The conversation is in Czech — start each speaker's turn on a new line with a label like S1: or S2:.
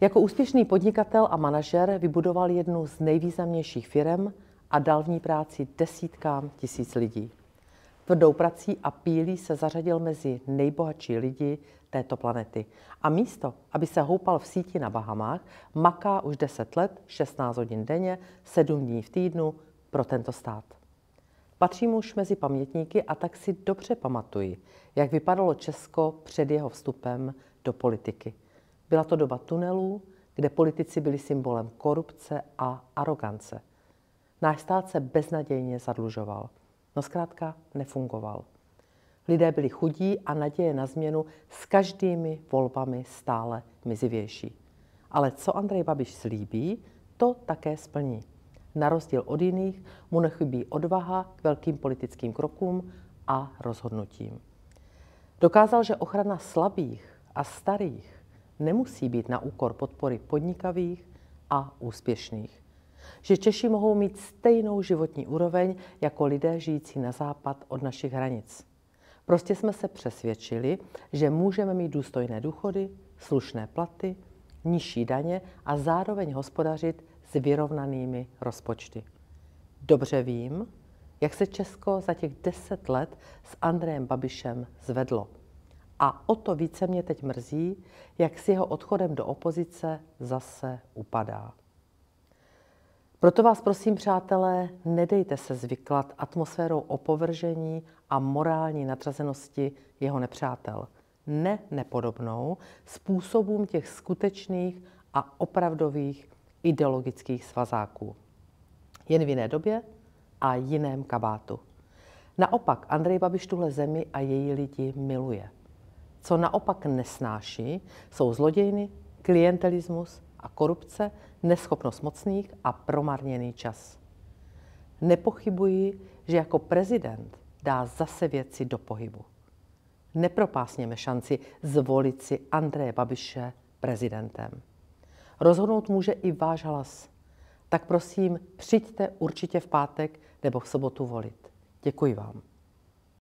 S1: Jako úspěšný podnikatel a manažer vybudoval jednu z nejvýznamnějších firm a dal v ní práci desítkám tisíc lidí. Tvrdou prací a pílí se zařadil mezi nejbohatší lidi této planety. A místo, aby se houpal v síti na Bahamách, maká už 10 let, 16 hodin denně, 7 dní v týdnu pro tento stát. Patřím už mezi pamětníky a tak si dobře pamatuji, jak vypadalo Česko před jeho vstupem do politiky. Byla to doba tunelů, kde politici byli symbolem korupce a arogance. Náš stát se beznadějně zadlužoval. No zkrátka nefungoval. Lidé byli chudí a naděje na změnu s každými volbami stále mizivější. Ale co Andrej Babiš slíbí, to také splní. Na rozdíl od jiných mu nechybí odvaha k velkým politickým krokům a rozhodnutím. Dokázal, že ochrana slabých a starých nemusí být na úkor podpory podnikavých a úspěšných. Že Češi mohou mít stejnou životní úroveň jako lidé žijící na západ od našich hranic. Prostě jsme se přesvědčili, že můžeme mít důstojné důchody, slušné platy, nižší daně a zároveň hospodařit s vyrovnanými rozpočty. Dobře vím, jak se Česko za těch deset let s Andrejem Babišem zvedlo. A o to více mě teď mrzí, jak s jeho odchodem do opozice zase upadá. Proto vás prosím, přátelé, nedejte se zvyklat atmosférou opovržení a morální nadřazenosti jeho nepřátel. Ne nepodobnou způsobům těch skutečných a opravdových ideologických svazáků. Jen v jiné době a jiném kabátu. Naopak Andrej Babiš tuhle zemi a její lidi miluje. Co naopak nesnáší, jsou zlodějny, klientelismus a korupce, neschopnost mocných a promarněný čas. Nepochybuji, že jako prezident dá zase věci do pohybu. Nepropásněme šanci zvolit si Andreje Babiše prezidentem. Rozhodnout může i váš hlas. Tak prosím, přijďte určitě v pátek nebo v sobotu volit. Děkuji vám.